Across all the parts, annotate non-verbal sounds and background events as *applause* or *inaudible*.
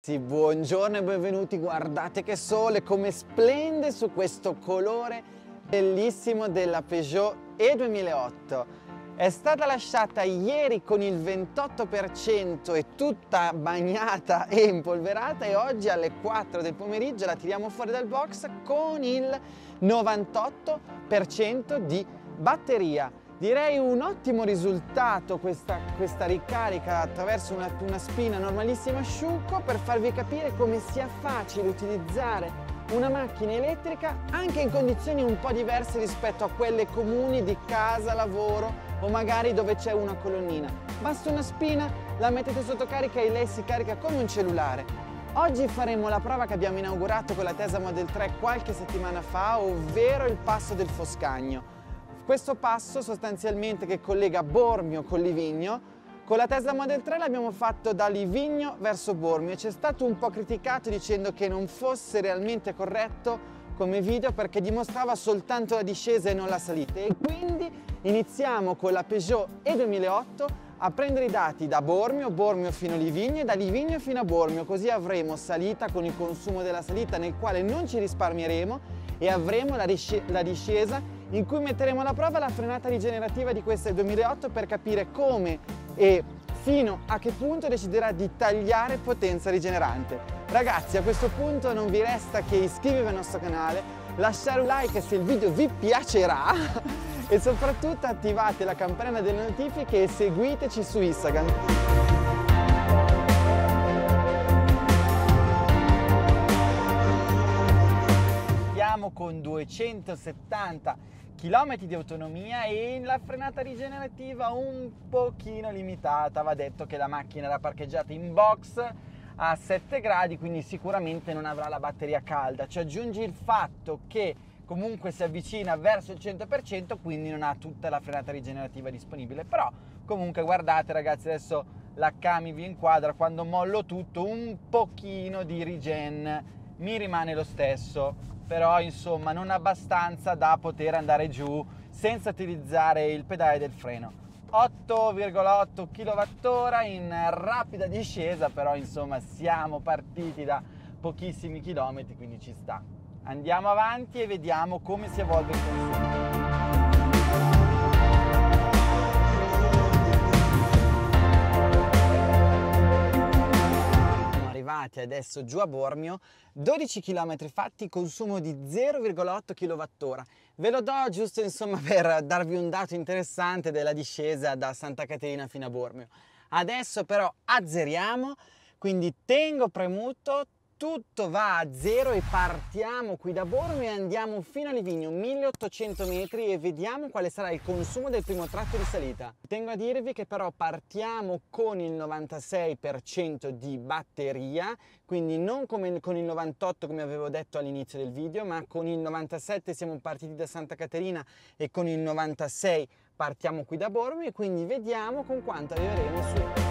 Sì, buongiorno e benvenuti, guardate che sole come splende su questo colore bellissimo della Peugeot E2008. È stata lasciata ieri con il 28% e tutta bagnata e impolverata e oggi alle 4 del pomeriggio la tiriamo fuori dal box con il 98% di batteria. Direi un ottimo risultato questa, questa ricarica attraverso una, una spina normalissima asciugo per farvi capire come sia facile utilizzare una macchina elettrica anche in condizioni un po' diverse rispetto a quelle comuni di casa, lavoro o magari dove c'è una colonnina. Basta una spina, la mettete sotto carica e lei si carica come un cellulare. Oggi faremo la prova che abbiamo inaugurato con la Tesla Model 3 qualche settimana fa, ovvero il passo del Foscagno. Questo passo sostanzialmente che collega Bormio con Livigno, con la Tesla Model 3 l'abbiamo fatto da Livigno verso Bormio. E c'è stato un po' criticato dicendo che non fosse realmente corretto come video perché dimostrava soltanto la discesa e non la salita. E quindi iniziamo con la Peugeot E2008 a prendere i dati da Bormio, Bormio fino a Livigno e da Livigno fino a Bormio, così avremo salita con il consumo della salita nel quale non ci risparmieremo e avremo la, la discesa in cui metteremo alla prova la frenata rigenerativa di questa 2008 per capire come e fino a che punto deciderà di tagliare potenza rigenerante. Ragazzi a questo punto non vi resta che iscrivervi al nostro canale, lasciare un like se il video vi piacerà *laughs* e soprattutto attivate la campanella delle notifiche e seguiteci su Instagram. con 270 km di autonomia e la frenata rigenerativa un pochino limitata. Va detto che la macchina era parcheggiata in box a 7 gradi, quindi sicuramente non avrà la batteria calda. Ci aggiungi il fatto che comunque si avvicina verso il 100%, quindi non ha tutta la frenata rigenerativa disponibile. Però comunque guardate ragazzi, adesso la Kami vi inquadra, quando mollo tutto un pochino di regen mi rimane lo stesso però insomma non abbastanza da poter andare giù senza utilizzare il pedale del freno. 8,8 kWh in rapida discesa, però insomma siamo partiti da pochissimi chilometri, quindi ci sta. Andiamo avanti e vediamo come si evolve il consumo. Arrivati adesso giù a Bormio, 12 km fatti, consumo di 0,8 kWh. Ve lo do giusto insomma per darvi un dato interessante della discesa da Santa Caterina fino a Bormio. Adesso però azzeriamo, quindi tengo premuto, tutto va a zero e partiamo qui da Bormio e andiamo fino a Livigno, 1800 metri e vediamo quale sarà il consumo del primo tratto di salita. Tengo a dirvi che però partiamo con il 96% di batteria, quindi non come con il 98 come avevo detto all'inizio del video, ma con il 97 siamo partiti da Santa Caterina e con il 96 partiamo qui da Bormio e quindi vediamo con quanto arriveremo su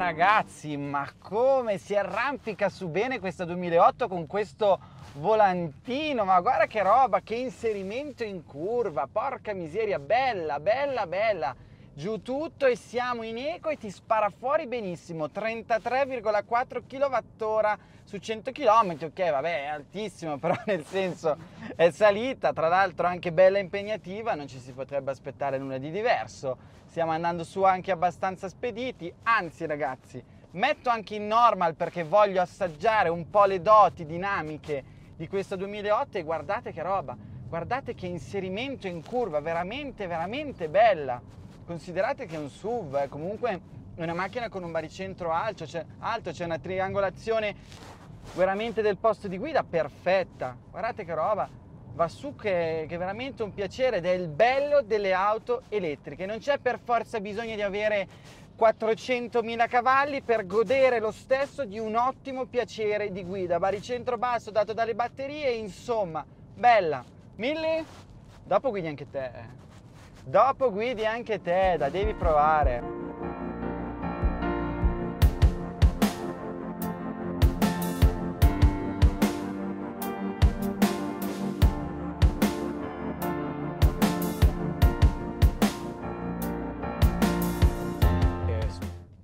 ragazzi, ma come si arrampica su bene questa 2008 con questo volantino, ma guarda che roba, che inserimento in curva, porca miseria, bella, bella, bella. Giù tutto e siamo in eco e ti spara fuori benissimo, 33,4 kWh su 100 km, ok vabbè è altissimo, *laughs* però nel senso è salita, tra l'altro anche bella impegnativa, non ci si potrebbe aspettare nulla di diverso. Stiamo andando su anche abbastanza spediti, anzi ragazzi, metto anche in normal perché voglio assaggiare un po' le doti dinamiche di questa 2008 e guardate che roba, guardate che inserimento in curva, veramente, veramente bella. Considerate che è un SUV, è comunque una macchina con un baricentro alto, c'è, c'è una triangolazione veramente del posto di guida perfetta. Guardate che roba, va su che, che, è veramente un piacere ed è il bello delle auto elettriche. Non c'è per forza bisogno di avere 400.000 cavalli per godere lo stesso di un ottimo piacere di guida. Baricentro basso dato dalle batterie, insomma, bella. Milli? Dopo guidi anche te. Dopo guidi anche te, la devi provare.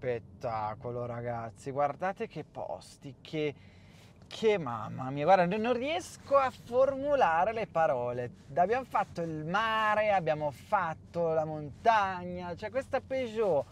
spettacolo ragazzi, guardate che posti, che, che mamma mia, guarda, non riesco a formulare le parole. Abbiamo fatto il mare, abbiamo fatto la montagna, cioè questa Peugeot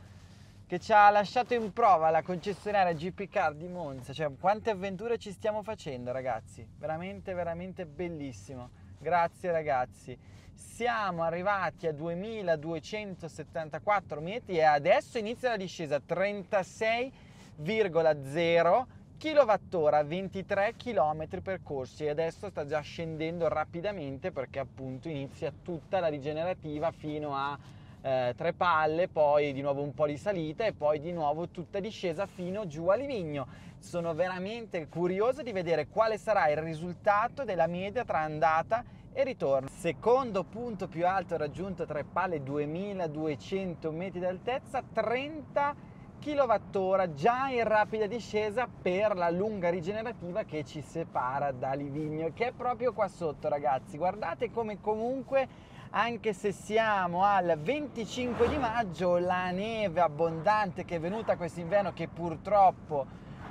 che ci ha lasciato in prova la concessionaria GP Car di Monza, cioè quante avventure ci stiamo facendo ragazzi, veramente veramente bellissimo. Grazie ragazzi siamo arrivati a 2274 metri e adesso inizia la discesa 36,0 kWh 23 km percorsi e adesso sta già scendendo rapidamente perché appunto inizia tutta la rigenerativa fino a eh, tre palle, poi di nuovo un po' di salita e poi di nuovo tutta discesa fino giù a Livigno. Sono veramente curioso di vedere quale sarà il risultato della media tra andata e ritorno. Secondo punto più alto raggiunto tra palle 2200 metri d'altezza, 30 kWh già in rapida discesa per la lunga rigenerativa che ci separa da Livigno, che è proprio qua sotto ragazzi. Guardate come comunque anche se siamo al 25 di maggio, la neve abbondante che è venuta quest'inverno che purtroppo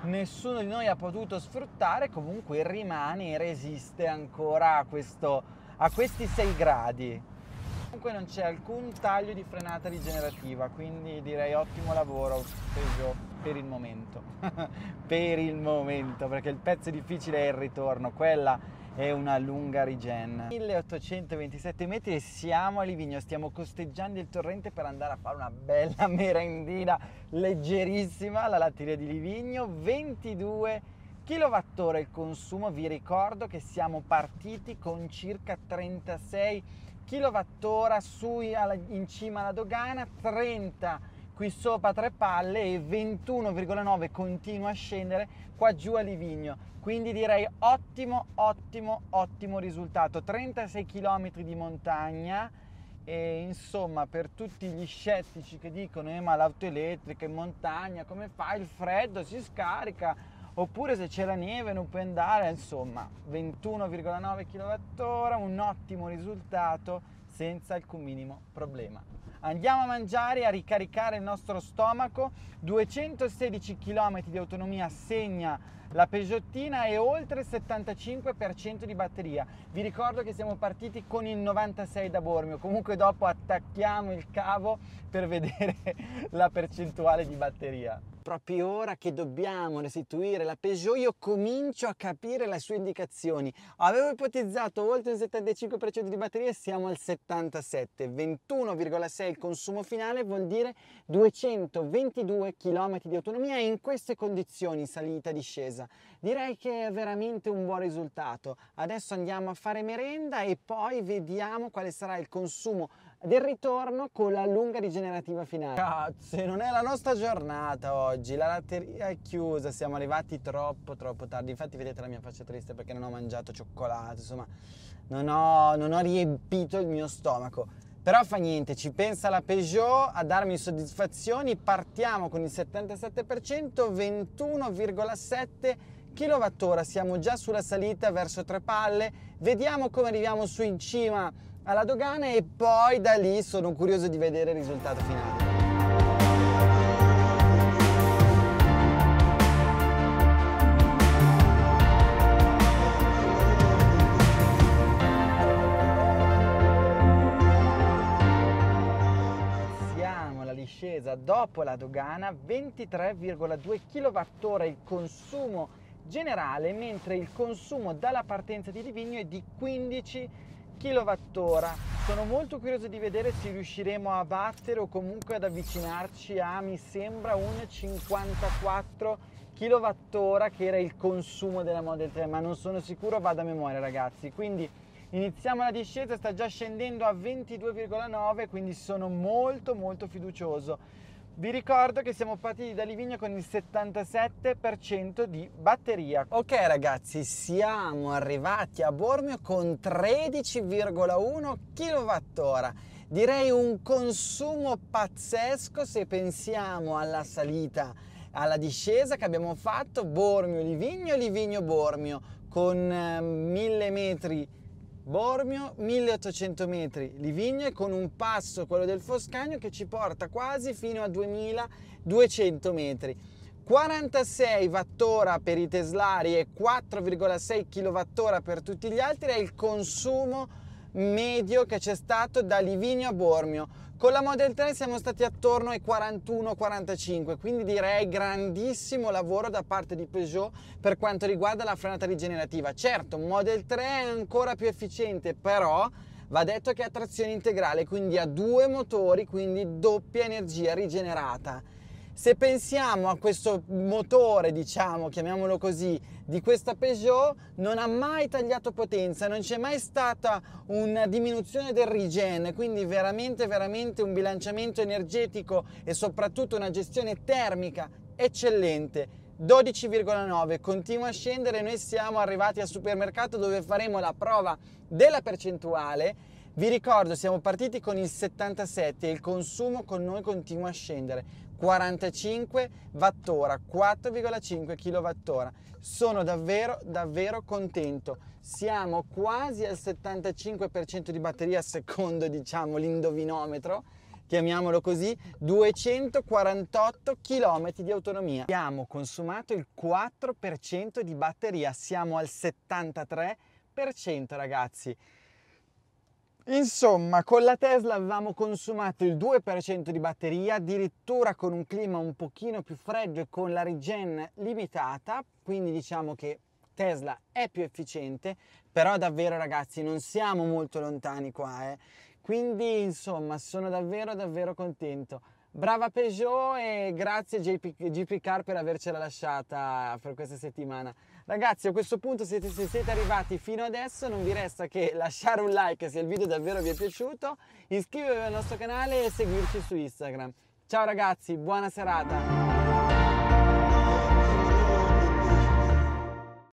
nessuno di noi ha potuto sfruttare, comunque rimane e resiste ancora a, questo, a questi 6 gradi. Comunque non c'è alcun taglio di frenata rigenerativa, quindi direi ottimo lavoro Peugeot per il momento. *laughs* per il momento, perché il pezzo difficile è il ritorno, quella è una lunga rigen. 1827 metri e siamo a Livigno, stiamo costeggiando il torrente per andare a fare una bella *laughs* merendina leggerissima alla latteria di Livigno, 22 kWh il consumo, vi ricordo che siamo partiti con circa 36 kWh su, in cima alla dogana, 30 qui sopra tre palle e 21,9 continua a scendere qua giù a Livigno. Quindi direi ottimo, ottimo, ottimo risultato. 36 km di montagna e insomma per tutti gli scettici che dicono eh, ma l'auto elettrica in montagna come fa? Il freddo si scarica oppure se c'è la neve non puoi andare insomma 21,9 kWh un ottimo risultato senza alcun minimo problema andiamo a mangiare e a ricaricare il nostro stomaco 216 km di autonomia segna la Peugeotina è oltre il 75% di batteria. Vi ricordo che siamo partiti con il 96 da Bormio, comunque dopo attacchiamo il cavo per vedere *laughs* la percentuale di batteria proprio ora che dobbiamo restituire la Peugeot io comincio a capire le sue indicazioni. Avevo ipotizzato oltre il 75% di batteria, siamo al 77, 21,6 il consumo finale vuol dire 222 km di autonomia in queste condizioni salita e discesa. Direi che è veramente un buon risultato. Adesso andiamo a fare merenda e poi vediamo quale sarà il consumo del ritorno con la lunga rigenerativa finale. Cazzo, non è la nostra giornata oggi, la latteria è chiusa, siamo arrivati troppo troppo tardi, infatti vedete la mia faccia triste perché non ho mangiato cioccolato, insomma non ho, non ho riempito il mio stomaco. Però fa niente, ci pensa la Peugeot a darmi soddisfazioni, partiamo con il 77%, 21,7 kWh, siamo già sulla salita verso tre palle, vediamo come arriviamo su in cima alla dogana e poi da lì sono curioso di vedere il risultato finale. Discesa dopo la dogana 23,2 kWh il consumo generale mentre il consumo dalla partenza di Livigno è di 15 kWh. Sono molto curioso di vedere se riusciremo a battere o comunque ad avvicinarci a, mi sembra, un 54 kWh che era il consumo della Model 3, ma non sono sicuro, vado a memoria ragazzi. Quindi iniziamo la discesa, sta già scendendo a 22,9, quindi sono molto molto fiducioso. Vi ricordo che siamo partiti da Livigno con il 77% di batteria. Ok ragazzi, siamo arrivati a Bormio con 13,1 kWh. Direi un consumo pazzesco se pensiamo alla salita, alla discesa che abbiamo fatto Bormio-Livigno, Livigno-Bormio con 1000 metri Bormio, 1800 metri Livigno e con un passo, quello del Foscagno, che ci porta quasi fino a 2200 metri. 46 Wh per i teslari e 4,6 kWh per tutti gli altri è il consumo medio che c'è stato da Livigno a Bormio. Con la Model 3 siamo stati attorno ai 41-45, quindi direi grandissimo lavoro da parte di Peugeot per quanto riguarda la frenata rigenerativa. Certo, Model 3 è ancora più efficiente, però va detto che ha trazione integrale, quindi ha due motori, quindi doppia energia rigenerata. Se pensiamo a questo motore, diciamo, chiamiamolo così, di questa Peugeot, non ha mai tagliato potenza, non c'è mai stata una diminuzione del regen, quindi veramente, veramente un bilanciamento energetico e soprattutto una gestione termica eccellente. 12,9 continua a scendere, noi siamo arrivati al supermercato dove faremo la prova della percentuale vi ricordo, siamo partiti con il 77 e il consumo con noi continua a scendere. 45 wattora, 4,5 kWh. Sono davvero, davvero contento. Siamo quasi al 75% di batteria secondo, diciamo, l'indovinometro chiamiamolo così, 248 km di autonomia. Abbiamo consumato il 4% di batteria, siamo al 73% ragazzi. Insomma, con la Tesla avevamo consumato il 2% di batteria, addirittura con un clima un pochino più freddo e con la regen limitata, quindi diciamo che Tesla è più efficiente, però davvero ragazzi non siamo molto lontani qua, eh. quindi insomma sono davvero davvero contento. Brava Peugeot e grazie JP, GP Car per avercela lasciata per questa settimana. Ragazzi a questo punto se siete arrivati fino adesso non vi resta che lasciare un like se il video davvero vi è piaciuto, iscrivervi al nostro canale e seguirci su Instagram. Ciao ragazzi, buona serata!